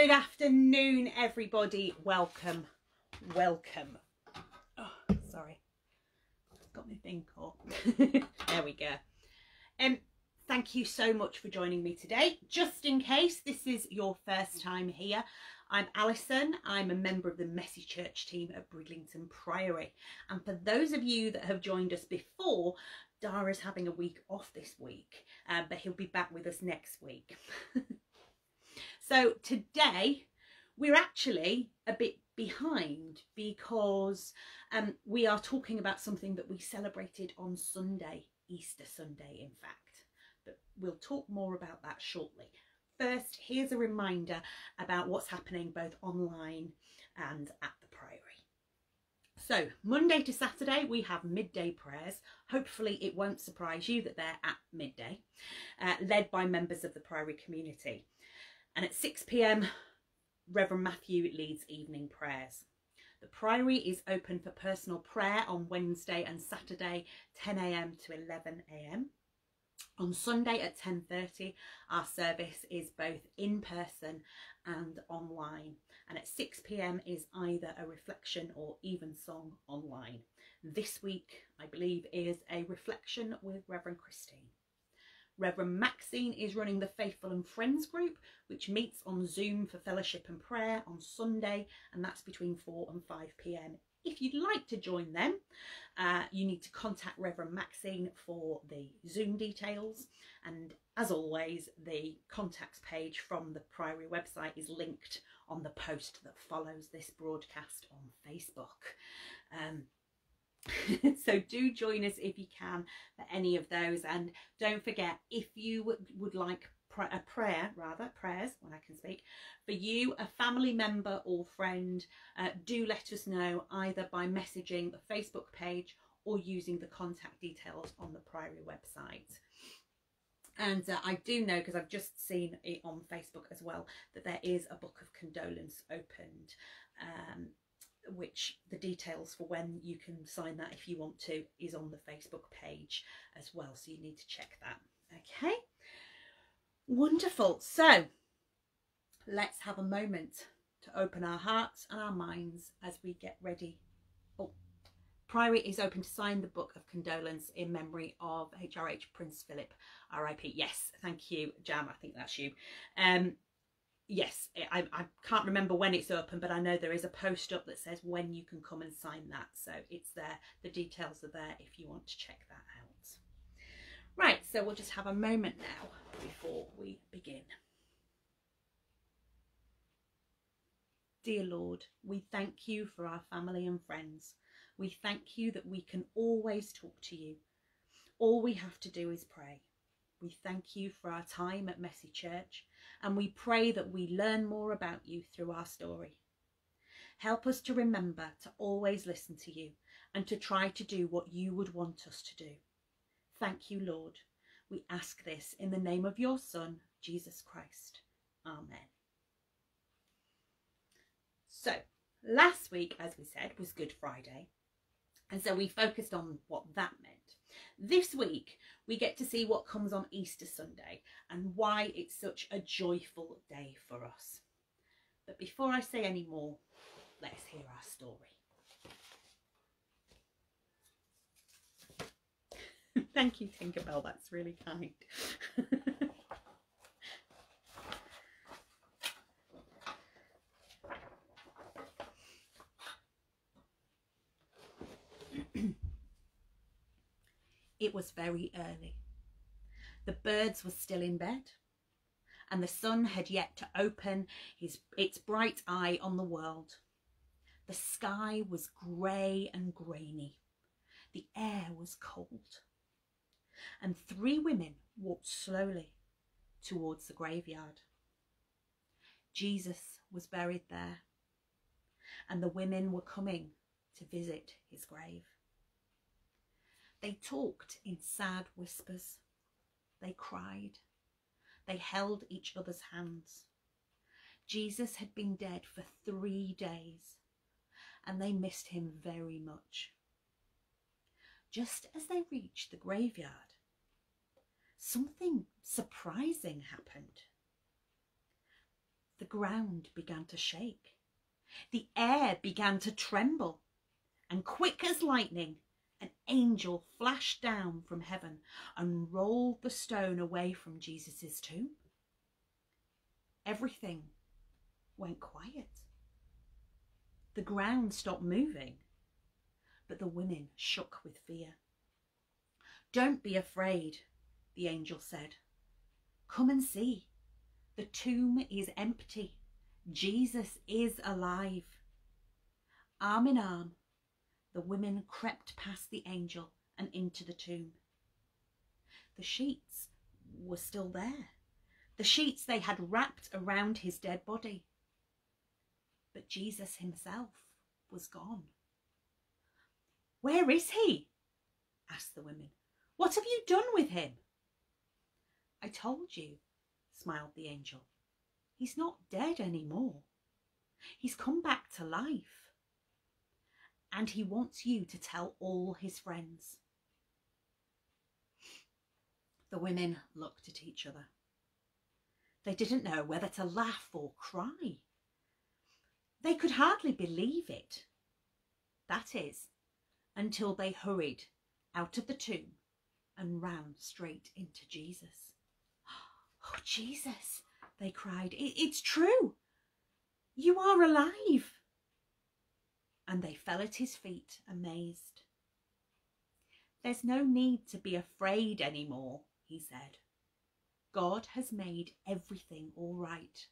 Good afternoon, everybody. Welcome, welcome. Oh, sorry, got my thing caught. there we go. Um, thank you so much for joining me today. Just in case this is your first time here, I'm Allison. I'm a member of the Messy Church team at Bridlington Priory. And for those of you that have joined us before, Dara's having a week off this week, uh, but he'll be back with us next week. so today we're actually a bit behind because um, we are talking about something that we celebrated on Sunday, Easter Sunday, in fact. But we'll talk more about that shortly. First, here's a reminder about what's happening both online and at the Priory. So, Monday to Saturday, we have midday prayers. Hopefully, it won't surprise you that they're at midday, uh, led by members of the Priory community. And at 6 pm, Reverend Matthew leads evening prayers. The Priory is open for personal prayer on Wednesday and Saturday, 10am to 11am. On Sunday at 10.30, our service is both in person and online. And at 6pm is either a reflection or evensong online. This week, I believe, is a reflection with Reverend Christine. Reverend Maxine is running the Faithful and Friends group, which meets on Zoom for fellowship and prayer on Sunday, and that's between 4 and 5 pm if you'd like to join them, uh, you need to contact Reverend Maxine for the Zoom details. And as always, the contacts page from the Priory website is linked on the post that follows this broadcast on Facebook. Um, so do join us if you can for any of those. And don't forget if you would like a prayer rather prayers when I can speak for you a family member or friend uh, do let us know either by messaging the Facebook page or using the contact details on the Priory website. And uh, I do know because I've just seen it on Facebook as well that there is a book of condolence opened. Um, which the details for when you can sign that if you want to is on the Facebook page as well so you need to check that okay Wonderful. So let's have a moment to open our hearts and our minds as we get ready. Oh, Priory is open to sign the book of condolence in memory of HRH Prince Philip, RIP. Yes, thank you, Jan. I think that's you. Um, yes, I, I can't remember when it's open, but I know there is a post up that says when you can come and sign that. So it's there. The details are there if you want to check that out. Right, so we'll just have a moment now before we begin. Dear Lord, we thank you for our family and friends. We thank you that we can always talk to you. All we have to do is pray. We thank you for our time at Messy Church and we pray that we learn more about you through our story. Help us to remember to always listen to you and to try to do what you would want us to do. Thank you, Lord. We ask this in the name of your Son, Jesus Christ. Amen. So, last week, as we said, was Good Friday. And so we focused on what that meant. This week, we get to see what comes on Easter Sunday and why it's such a joyful day for us. But before I say any more, let's hear our story. Thank you, Tinkerbell. That's really kind. it was very early. The birds were still in bed and the sun had yet to open his, its bright eye on the world. The sky was grey and grainy. The air was cold and three women walked slowly towards the graveyard. Jesus was buried there, and the women were coming to visit his grave. They talked in sad whispers. They cried. They held each other's hands. Jesus had been dead for three days, and they missed him very much. Just as they reached the graveyard, something surprising happened. the ground began to shake. The air began to tremble. And quick as lightning, an angel flashed down from heaven and rolled the stone away from Jesus' tomb. Everything went quiet. The ground stopped moving, but the women shook with fear. Don't be afraid, the angel said. Come and see. The tomb is empty. Jesus is alive. Arm in arm, the women crept past the angel and into the tomb. The sheets were still there, the sheets they had wrapped around his dead body. But Jesus himself was gone. Where is he? asked the women. What have you done with him? I told you, smiled the angel. He's not dead anymore. He's come back to life. And he wants you to tell all his friends. The women looked at each other. They didn't know whether to laugh or cry. They could hardly believe it. That is, until they hurried out of the tomb and ran straight into Jesus. Oh, Jesus, they cried, it's true. You are alive. And they fell at his feet, amazed. There's no need to be afraid anymore, he said. God has made everything all right.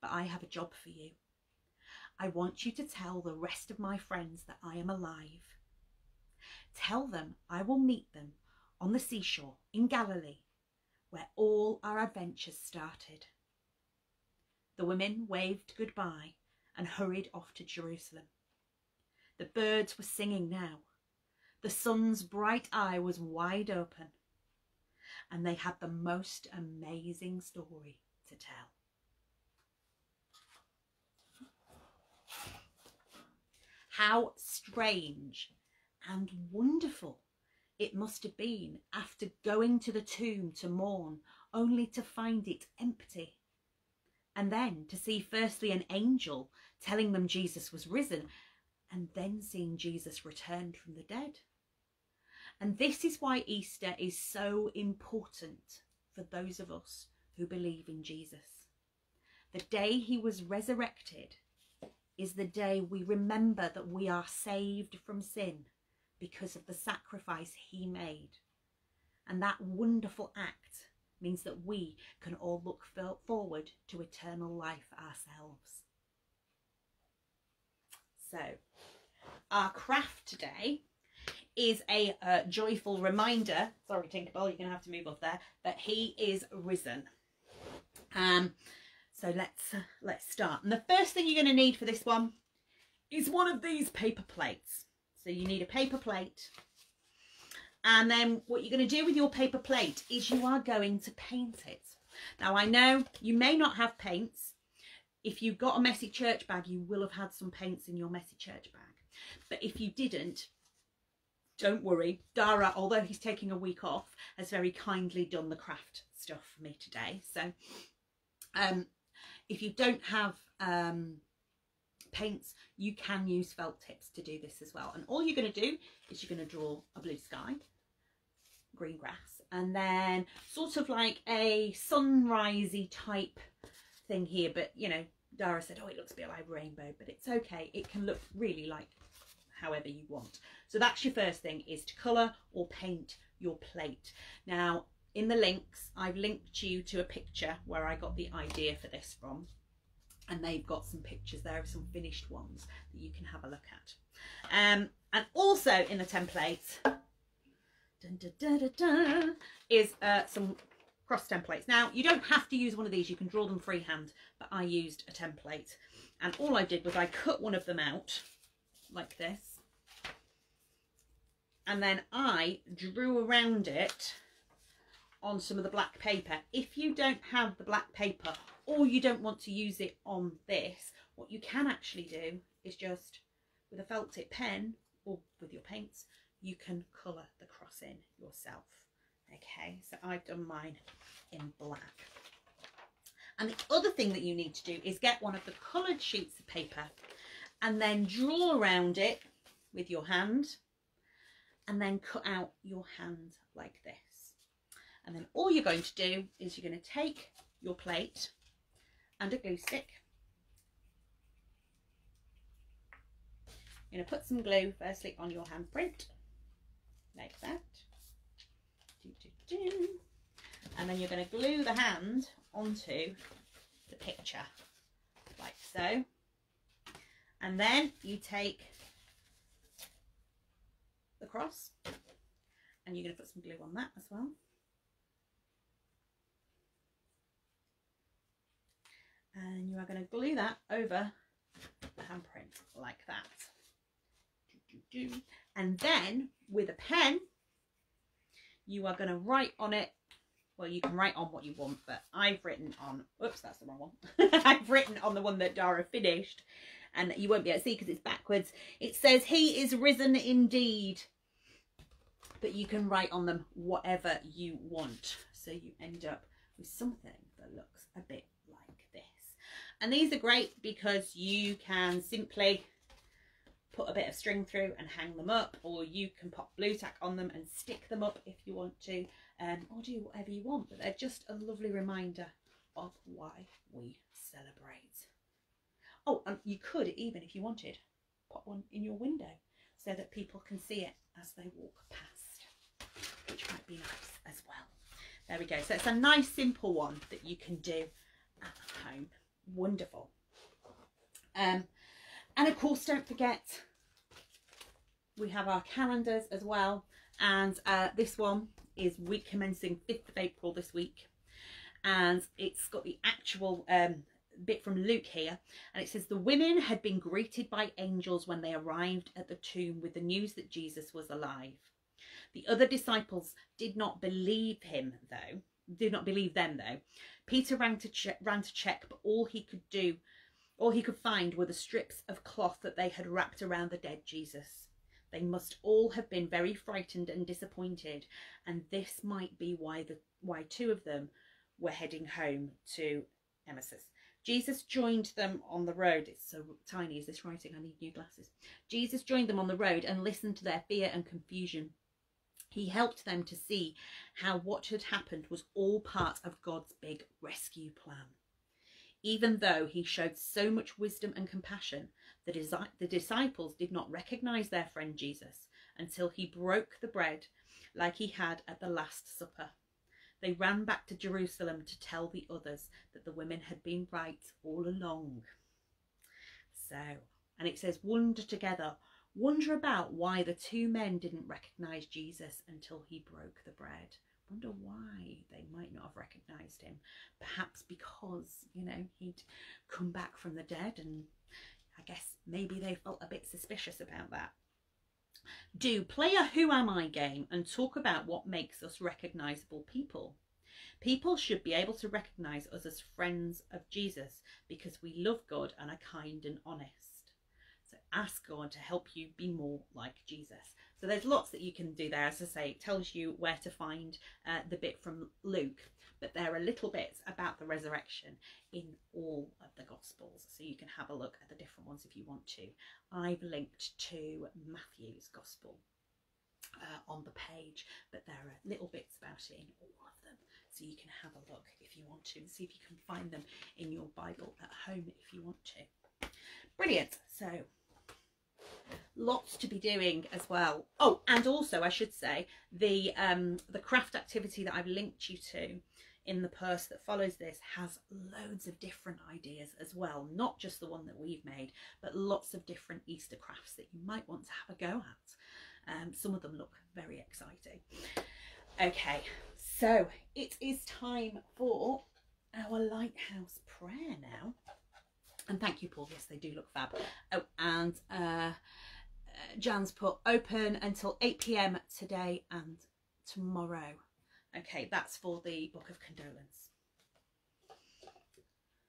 But I have a job for you. I want you to tell the rest of my friends that I am alive. Tell them I will meet them on the seashore in Galilee, where all our adventures started. The women waved goodbye and hurried off to Jerusalem. The birds were singing now. The sun's bright eye was wide open and they had the most amazing story to tell. How strange and wonderful it must have been after going to the tomb to mourn, only to find it empty. And then to see firstly an angel telling them Jesus was risen, and then seeing Jesus returned from the dead. And this is why Easter is so important for those of us who believe in Jesus. The day he was resurrected is the day we remember that we are saved from sin because of the sacrifice he made. And that wonderful act means that we can all look forward to eternal life ourselves. So, our craft today is a uh, joyful reminder, sorry Tinkerbell, you're going to have to move off there, that he is risen. Um, so let's, uh, let's start. And the first thing you're going to need for this one is one of these paper plates. So you need a paper plate. And then what you're going to do with your paper plate is you are going to paint it. Now I know you may not have paints. If you've got a messy church bag, you will have had some paints in your messy church bag. But if you didn't, don't worry. Dara, although he's taking a week off, has very kindly done the craft stuff for me today. So um, if you don't have um, paints, you can use felt tips to do this as well. And all you're going to do is you're going to draw a blue sky, green grass, and then sort of like a sunrisey type thing here. But, you know, Dara said, oh, it looks a bit like rainbow, but it's okay. It can look really like however you want. So that's your first thing is to colour or paint your plate. Now in the links I've linked you to a picture where I got the idea for this from and they've got some pictures there of some finished ones that you can have a look at. Um, and also in the template dun, dun, dun, is uh, some cross templates. Now you don't have to use one of these, you can draw them freehand, but I used a template and all I did was I cut one of them out like this and then I drew around it on some of the black paper. If you don't have the black paper or you don't want to use it on this, what you can actually do is just with a felt tip pen or with your paints, you can colour the cross in yourself. Okay, so I've done mine in black. And the other thing that you need to do is get one of the coloured sheets of paper and then draw around it with your hand and then cut out your hand like this. And then all you're going to do is you're going to take your plate and a glue stick. You're going to put some glue firstly on your handprint, like that. And then you're going to glue the hand onto the picture, like so. And then you take the cross and you're going to put some glue on that as well. And you are going to glue that over the handprint like that. And then with a pen, you are going to write on it. Well you can write on what you want but I've written on oops that's the wrong one. I've written on the one that Dara finished and you won't be able to see because it's backwards. It says he is risen indeed. But you can write on them whatever you want. So you end up with something that looks a bit like this. And these are great because you can simply put a bit of string through and hang them up or you can pop Blu Tack on them and stick them up if you want to um, or do whatever you want but they're just a lovely reminder of why we celebrate. Oh and you could even if you wanted put one in your window so that people can see it as they walk past which might be nice as well. There we go. So it's a nice simple one that you can do at home. Wonderful. Um and of course, don't forget, we have our calendars as well. And uh, this one is week commencing 5th of April this week. And it's got the actual um, bit from Luke here. And it says, the women had been greeted by angels when they arrived at the tomb with the news that Jesus was alive. The other disciples did not believe him, though. Did not believe them, though. Peter ran to, che- ran to check, but all he could do all he could find were the strips of cloth that they had wrapped around the dead Jesus. They must all have been very frightened and disappointed, and this might be why the why two of them were heading home to Emmaus. Jesus joined them on the road. It's so tiny, is this writing? I need new glasses. Jesus joined them on the road and listened to their fear and confusion. He helped them to see how what had happened was all part of God's big rescue plan. Even though he showed so much wisdom and compassion, the, the disciples did not recognize their friend Jesus until he broke the bread like he had at the Last Supper. They ran back to Jerusalem to tell the others that the women had been right all along. So, and it says, wonder together, wonder about why the two men didn't recognize Jesus until he broke the bread wonder why they might not have recognised him. Perhaps because, you know, he'd come back from the dead and I guess maybe they felt a bit suspicious about that. Do play a Who Am I game and talk about what makes us recognisable people. People should be able to recognise us as friends of Jesus because we love God and are kind and honest. So ask God to help you be more like Jesus. So there's lots that you can do there. As I say, it tells you where to find uh, the bit from Luke, but there are little bits about the resurrection in all of the Gospels. So you can have a look at the different ones if you want to. I've linked to Matthew's Gospel uh, on the page, but there are little bits about it in all of them. So you can have a look if you want to and see if you can find them in your Bible at home if you want to. Brilliant. So lots to be doing as well. Oh and also i should say the um the craft activity that i've linked you to in the purse that follows this has loads of different ideas as well. Not just the one that we've made but lots of different easter crafts that you might want to have a go at. Um, some of them look very exciting. Okay so it is time for our lighthouse prayer now. And thank you, Paul. Yes, they do look fab. Oh, and uh, Jan's put open until 8 pm today and tomorrow. Okay, that's for the Book of Condolence.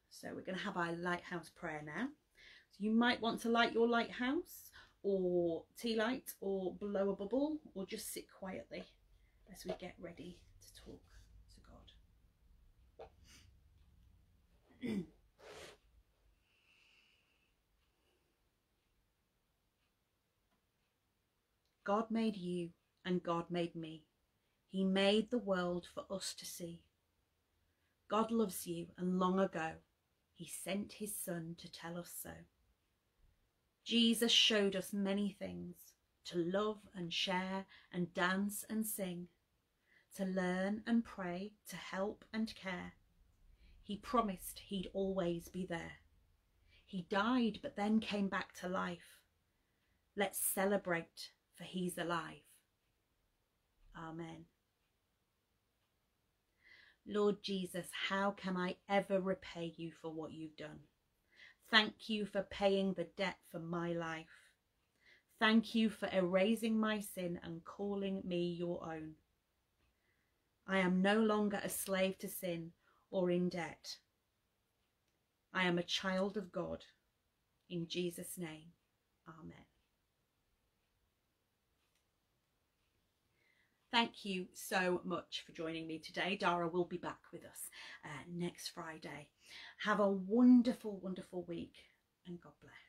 So we're going to have our lighthouse prayer now. So you might want to light your lighthouse or tea light or blow a bubble or just sit quietly as we get ready to talk to God. God made you and God made me. He made the world for us to see. God loves you and long ago he sent his son to tell us so. Jesus showed us many things to love and share and dance and sing, to learn and pray, to help and care. He promised he'd always be there. He died but then came back to life. Let's celebrate for he's alive. Amen. Lord Jesus, how can I ever repay you for what you've done? Thank you for paying the debt for my life. Thank you for erasing my sin and calling me your own. I am no longer a slave to sin or in debt. I am a child of God. In Jesus' name, Amen. Thank you so much for joining me today. Dara will be back with us uh, next Friday. Have a wonderful, wonderful week and God bless.